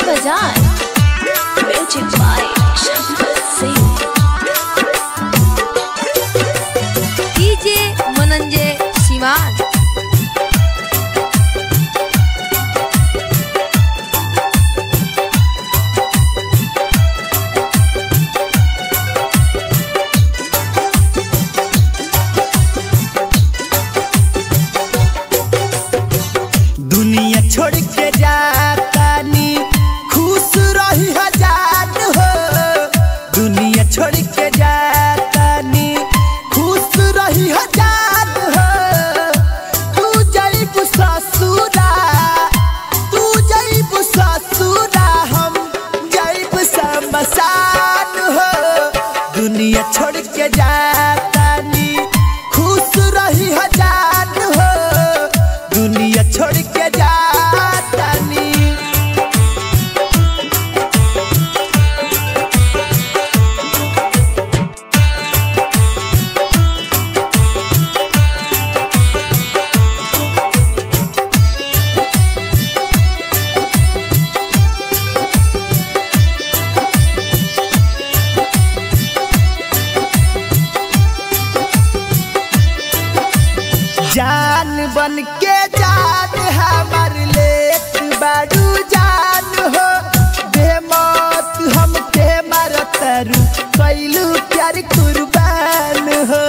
दुनिया music by छोड़ी बन के जान हमार लेत बाड़ू जान हो। बेमौत हमके मरतरू, कैलू प्यार कुर्बान हो।